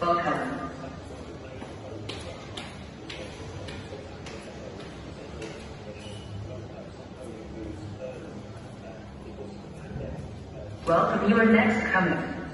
Welcome. Welcome, you are next coming.